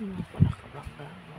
嗯，不不不。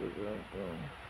这个。